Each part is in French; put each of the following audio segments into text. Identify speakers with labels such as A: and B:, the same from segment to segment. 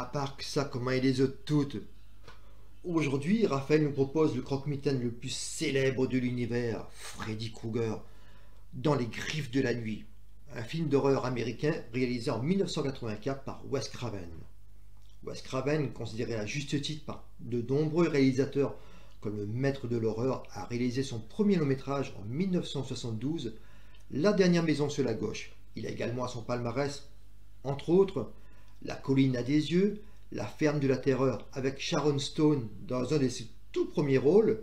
A: À part que ça, comment il les autres toutes? Aujourd'hui, Raphaël nous propose le croque-mitaine le plus célèbre de l'univers, Freddy Krueger, dans les griffes de la nuit, un film d'horreur américain réalisé en 1984 par Wes Craven. Wes Craven, considéré à juste titre par de nombreux réalisateurs comme le maître de l'horreur, a réalisé son premier long métrage en 1972, La dernière maison sur la gauche. Il a également à son palmarès, entre autres, La colline à des yeux, La ferme de la terreur avec Sharon Stone dans un de ses tout premiers rôles,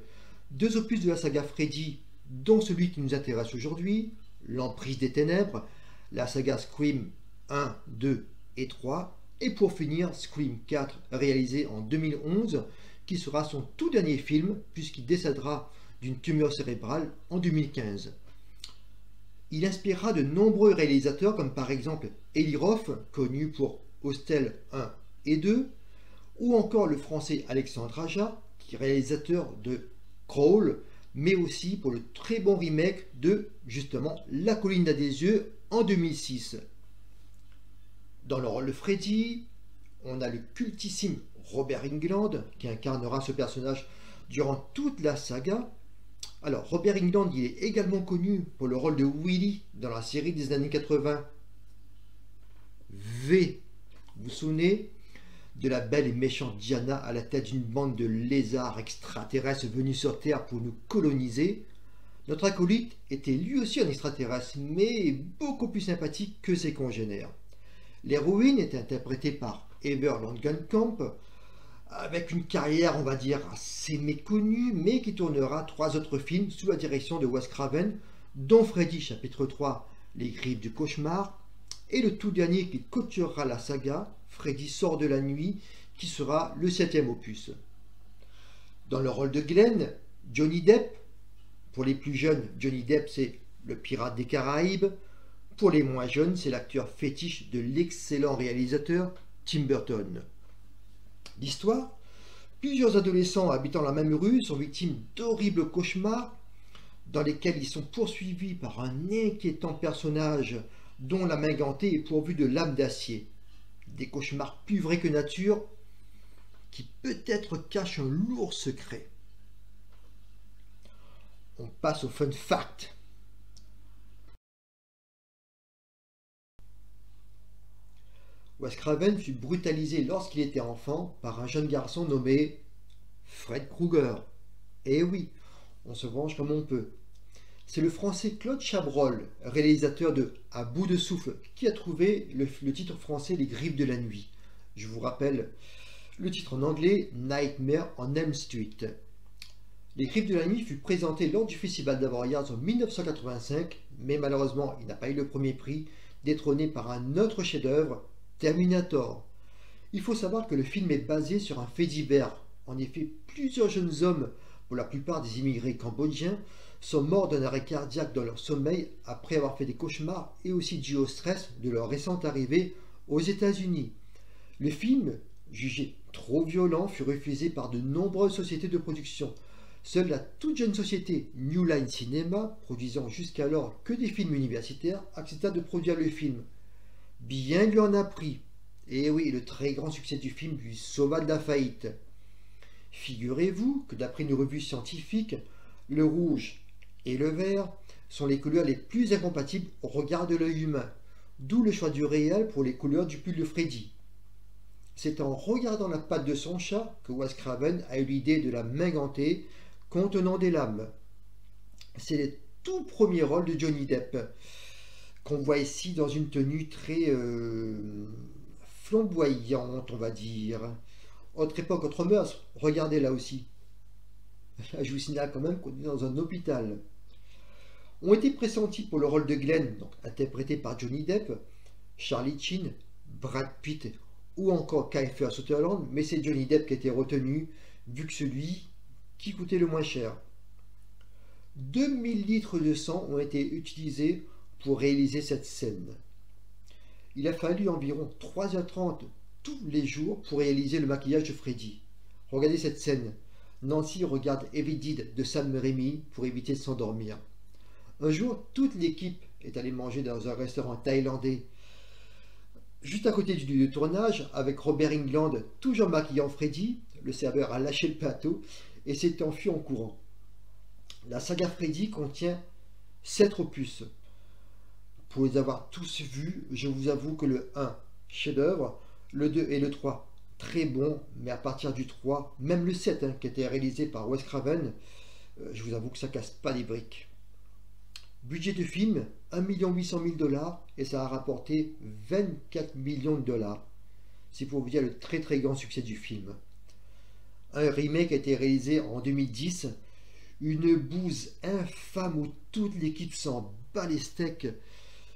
A: deux opus de la saga Freddy, dont celui qui nous intéresse aujourd'hui, L'emprise des ténèbres, la saga Scream 1, 2 et 3, et pour finir, Scream 4, réalisé en 2011, qui sera son tout dernier film, puisqu'il décédera d'une tumeur cérébrale en 2015. Il inspirera de nombreux réalisateurs, comme par exemple Eli Roth, connu pour Hostel 1 et 2, ou encore le français Alexandre Aja, qui est réalisateur de Crawl, mais aussi pour le très bon remake de, justement, La colline des yeux en 2006. Dans le rôle de Freddy, on a le cultissime Robert England qui incarnera ce personnage durant toute la saga. Alors, Robert England, il est également connu pour le rôle de Willy dans la série des années 80. V. Vous souvenez de la belle et méchante Diana à la tête d'une bande de lézards extraterrestres venus sur Terre pour nous coloniser? Notre acolyte était lui aussi un extraterrestre, mais beaucoup plus sympathique que ses congénères. L'héroïne est interprétée par Eber Langenkamp, avec une carrière, on va dire, assez méconnue, mais qui tournera trois autres films sous la direction de Wes Craven, dont Freddy chapitre 3, Les griffes du cauchemar, et le tout dernier qui clôturera la saga, Freddy sort de la nuit, qui sera le septième opus. Dans le rôle de Glenn, Johnny Depp, pour les plus jeunes, Johnny Depp c'est le pirate des Caraïbes, pour les moins jeunes, c'est l'acteur fétiche de l'excellent réalisateur Tim Burton. L'histoire Plusieurs adolescents habitant la même rue sont victimes d'horribles cauchemars dans lesquels ils sont poursuivis par un inquiétant personnage dont la main gantée est pourvue de lames d'acier. Des cauchemars plus vrais que nature qui peut-être cachent un lourd secret. On passe au fun fact. Wes Craven fut brutalisé lorsqu'il était enfant par un jeune garçon nommé Fred Krueger. Eh oui, on se venge comme on peut. C'est le français Claude Chabrol, réalisateur de À bout de souffle, qui a trouvé le, titre français Les griffes de la nuit. Je vous rappelle le titre en anglais Nightmare on Elm Street. Les griffes de la nuit fut présenté lors du Festival d'Avoriaz en 1985, mais malheureusement il n'a pas eu le premier prix, détrôné par un autre chef-d'œuvre, Terminator. Il faut savoir que le film est basé sur un fait divers. En effet, plusieurs jeunes hommes, pour la plupart des immigrés cambodgiens, sont morts d'un arrêt cardiaque dans leur sommeil après avoir fait des cauchemars et aussi dû au stress de leur récente arrivée aux États-Unis. Le film, jugé trop violent, fut refusé par de nombreuses sociétés de production. Seule la toute jeune société New Line Cinema, produisant jusqu'alors que des films universitaires, accepta de produire le film. Bien lui en a pris. Et oui, le très grand succès du film lui sauva de la faillite. Figurez-vous que d'après une revue scientifique, le rouge et le vert sont les couleurs les plus incompatibles au regard de l'œil humain, d'où le choix du réel pour les couleurs du pull de Freddy. C'est en regardant la patte de son chat que Wes Craven a eu l'idée de la main gantée contenant des lames. C'est le tout premier rôle de Johnny Depp, qu'on voit ici dans une tenue très euh, flamboyante, on va dire. Autre époque, autre mœurs, regardez là aussi. Je vous signale quand même qu'on est dans un hôpital. Ont été pressentis pour le rôle de Glenn, donc interprété par Johnny Depp, Charlie Chin, Brad Pitt ou encore Kiefer Sutherland, mais c'est Johnny Depp qui a été retenu, vu que celui qui coûtait le moins cher. 2000 litres de sang ont été utilisés pour réaliser cette scène. Il a fallu environ 3h30 les jours pour réaliser le maquillage de Freddy. Regardez cette scène. Nancy regarde Evidid de Sam Raimi pour éviter de s'endormir. Un jour, toute l'équipe est allée manger dans un restaurant thaïlandais Juste à côté du lieu de tournage, avec Robert England toujours maquillant Freddy, le serveur a lâché le plateau et s'est enfui en courant. La saga Freddy contient 7 opus. Pour les avoir tous vus, je vous avoue que le 1, chef-d'œuvre, le 2 et le 3, très bon, mais à partir du 3, même le 7, hein, qui a été réalisé par Wes Craven, euh, je vous avoue que ça casse pas les briques. Budget de film, 1 800 000 dollars, et ça a rapporté 24 millions de dollars. C'est pour vous dire le très très grand succès du film. Un remake a été réalisé en 2010, une bouse infâme où toute l'équipe s'en bat les steaks.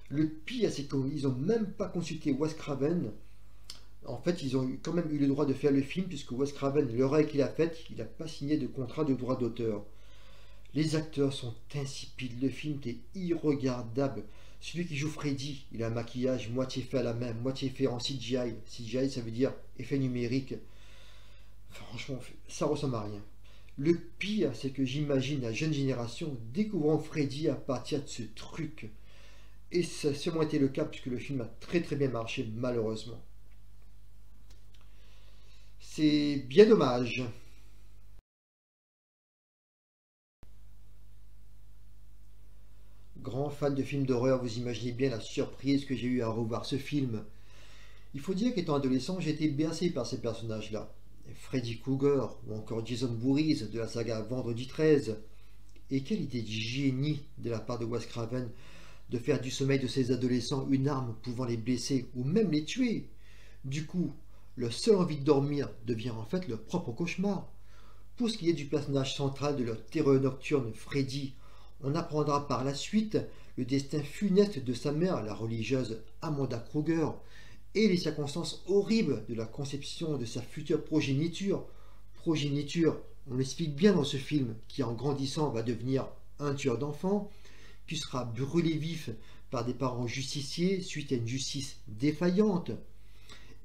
A: Le pire, c'est qu'ils n'ont même pas consulté Wes Craven. En fait, ils ont quand même eu le droit de faire le film, puisque Wes Craven, l'oreille qu'il a faite, il n'a pas signé de contrat de droit d'auteur. Les acteurs sont insipides, le film est irregardable. Celui qui joue Freddy, il a un maquillage moitié fait à la main, moitié fait en CGI. CGI, ça veut dire effet numérique. Franchement, ça ressemble à rien. Le pire, c'est que j'imagine la jeune génération découvrant Freddy à partir de ce truc. Et ça a sûrement été le cas puisque le film a très très bien marché, malheureusement. C'est bien dommage. Grand fan de films d'horreur, vous imaginez bien la surprise que j'ai eue à revoir ce film. Il faut dire qu'étant adolescent, j'ai été bercé par ces personnages-là. Freddy Krueger ou encore Jason Voorhees de la saga Vendredi 13. Et quelle idée de génie de la part de Wes Craven de faire du sommeil de ces adolescents une arme pouvant les blesser ou même les tuer. Du coup, leur seule envie de dormir devient en fait leur propre cauchemar. Pour ce qui est du personnage central de leur terreur nocturne, Freddy, on apprendra par la suite le destin funeste de sa mère, la religieuse Amanda Kruger, et les circonstances horribles de la conception de sa future progéniture. Progéniture, on l'explique bien dans ce film, qui en grandissant va devenir un tueur d'enfants, qui sera brûlé vif par des parents justiciers suite à une justice défaillante.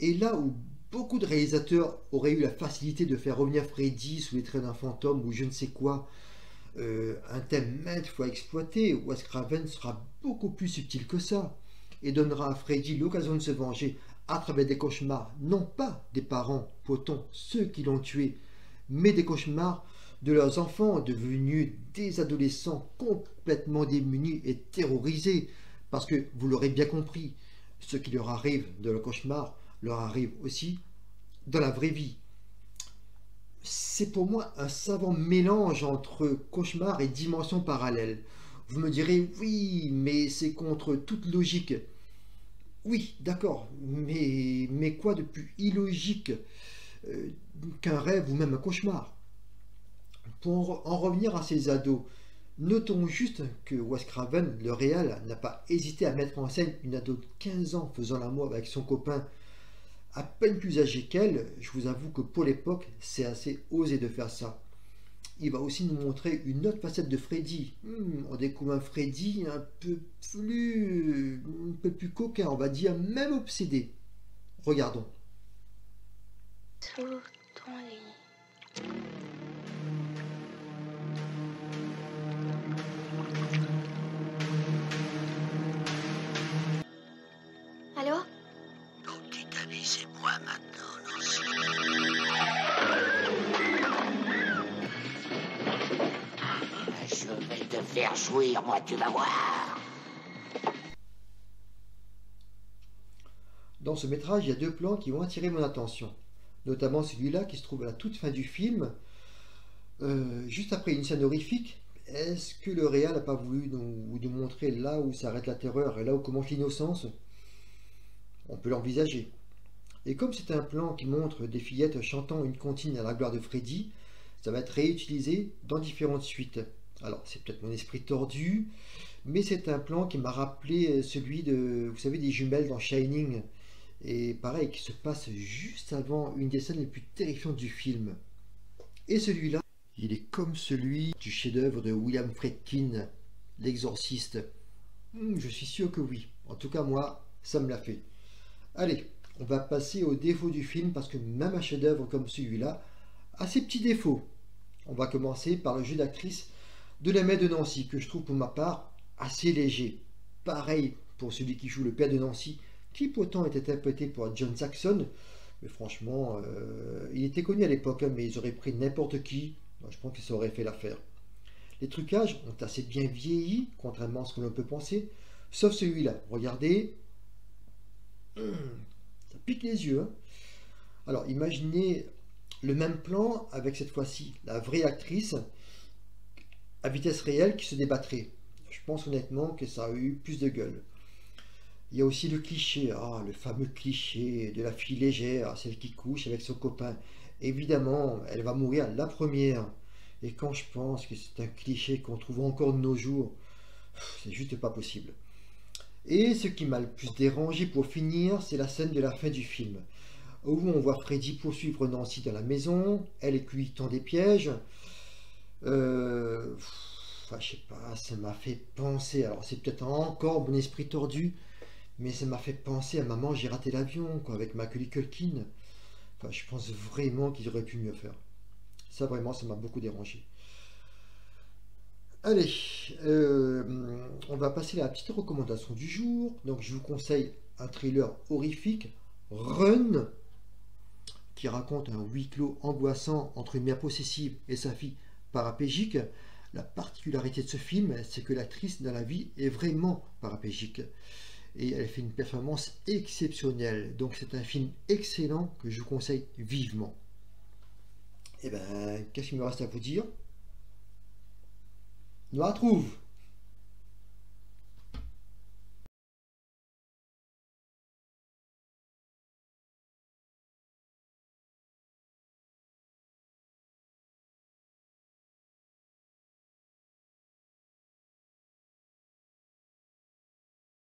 A: Et là où beaucoup de réalisateurs auraient eu la facilité de faire revenir Freddy sous les traits d'un fantôme ou je ne sais quoi, euh, un thème maintes fois exploité, Wes Craven sera beaucoup plus subtil que ça et donnera à Freddy l'occasion de se venger à travers des cauchemars, non pas des parents, potons, ceux qui l'ont tué, mais des cauchemars de leurs enfants devenus des adolescents complètement démunis et terrorisés. Parce que, vous l'aurez bien compris, ce qui leur arrive de leur cauchemar leur arrive aussi dans la vraie vie. C'est pour moi un savant mélange entre cauchemar et dimension parallèle. Vous me direz, oui, mais c'est contre toute logique. Oui, d'accord, mais, mais quoi de plus illogique euh, qu'un rêve ou même un cauchemar? Pour en revenir à ces ados, notons juste que Wes Craven, le réal, n'a pas hésité à mettre en scène une ado de 15 ans faisant l'amour avec son copain à peine plus âgé qu'elle. Je vous avoue que pour l'époque, c'est assez osé de faire ça il va aussi nous montrer une autre facette de Freddy. Hmm, on découvre un Freddy un peu plus, un peu plus coquin, on va dire même obsédé. Regardons.
B: C'est moi maintenant,
A: faire jouir, moi, tu vas voir. Dans ce métrage, il y a deux plans qui vont attirer mon attention. Notamment celui-là qui se trouve à la toute fin du film, euh, juste après une scène horrifique. Est-ce que le réal n'a pas voulu nous, montrer là où s'arrête la terreur et là où commence l'innocence? On peut l'envisager. Et comme c'est un plan qui montre des fillettes chantant une comptine à la gloire de Freddy, ça va être réutilisé dans différentes suites. Alors, c'est peut-être mon esprit tordu, mais c'est un plan qui m'a rappelé celui de, vous savez, des jumelles dans Shining. Et pareil, qui se passe juste avant une des scènes les plus terrifiantes du film. Et celui-là, il est comme celui du chef-d'œuvre de William Friedkin, L'exorciste. Hmm, je suis sûr que oui. En tout cas, moi, ça me l'a fait. Allez, on va passer aux défauts du film parce que même un chef-d'œuvre comme celui-là a ses petits défauts. On va commencer par le jeu d'actrice de la mère de Nancy, que je trouve pour ma part assez léger. Pareil pour celui qui joue le père de Nancy, qui pourtant est interprété par John Saxon. Mais franchement, euh, il était connu à l'époque, hein, mais ils auraient pris n'importe qui. je pense que ça fait l'affaire. Les trucages ont assez bien vieilli, contrairement à ce que l'on peut penser, sauf celui-là. Regardez, pique les yeux. Hein. Alors imaginez le même plan avec cette fois-ci la vraie actrice à vitesse réelle qui se débattrait. Je pense honnêtement que ça a eu plus de gueule. Il y a aussi le cliché, ah, le fameux cliché de la fille légère, celle qui couche avec son copain. Évidemment, elle va mourir la première. Et quand je pense que c'est un cliché qu'on trouve encore de nos jours, c'est juste pas possible. Et ce qui m'a le plus dérangé pour finir, c'est la scène de la fin du film, où on voit Freddy poursuivre Nancy dans la maison, elle et lui des pièges. Euh, enfin, je sais pas, ça m'a fait penser, alors c'est peut-être encore mon esprit tordu, mais ça m'a fait penser à Maman, j'ai raté l'avion, quoi, avec Macaulay Culkin. Enfin, je pense vraiment qu'ils auraient pu mieux faire. Ça, vraiment, ça m'a beaucoup dérangé. Allez, euh, on va passer à la petite recommandation du jour. Donc, je vous conseille un thriller horrifique, Run, qui raconte un huis clos angoissant entre une mère possessive et sa fille parapégique. La particularité de ce film, c'est que l'actrice dans la vie est vraiment parapégique et elle fait une performance exceptionnelle. Donc c'est un film excellent que je vous conseille vivement. Et eh ben, qu'est-ce qu'il me reste à vous dire? La trouve